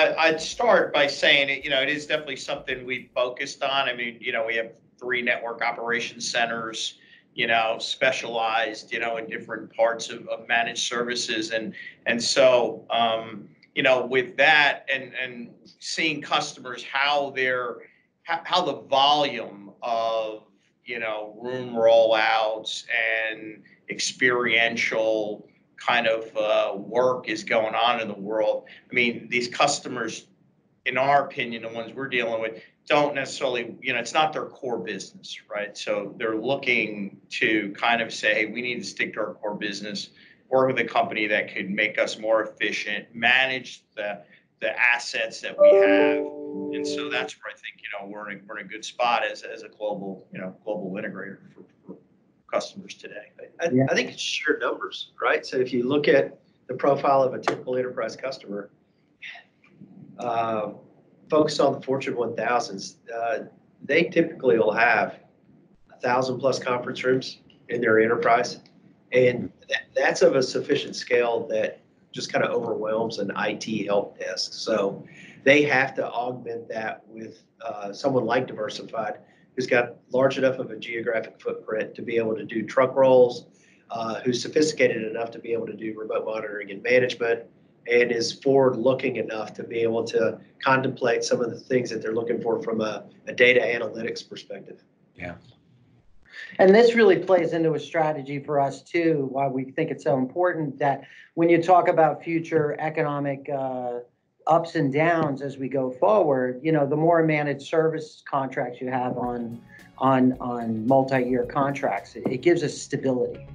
I, I'd start by saying, it. you know, it is definitely something we've focused on. I mean, you know, we have three network operations centers, you know, specialized, you know, in different parts of, of managed services. And, and so, um, you know, with that and, and seeing customers, how they're, how the volume of, you know, room rollouts and experiential kind of uh, work is going on in the world. I mean, these customers, in our opinion, the ones we're dealing with, don't necessarily, you know, it's not their core business, right? So they're looking to kind of say, hey, we need to stick to our core business, work with a company that could make us more efficient, manage the the assets that we have. And so that's where I think, you know, we're in, a- we're in a good spot as, as a global, you know, global integrator for, for customers today. I, Yeah. I think it's sheer numbers, right? So if you look at the profile of a typical enterprise customer, uh, focused on the Fortune 1000s, uh, they typically will have a thousand plus conference rooms in their enterprise. And that, that's of a sufficient scale that just kind of overwhelms an IT help desk. So they have to augment that with uh, someone like Diversified, who's got large enough of a geographic footprint to be able to do truck rolls, uh, who's sophisticated enough to be able to do remote monitoring and management, and is forward-looking enough to be able to contemplate some of the things that they're looking for from a, a data analytics perspective. Yeah. And this really plays into a strategy for us too, why we think it's so important that when you talk about future economic uh, ups and downs as we go forward, you know, the more managed service contracts you have on, on, on multi-year contracts, it it gives us stability.